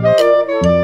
Música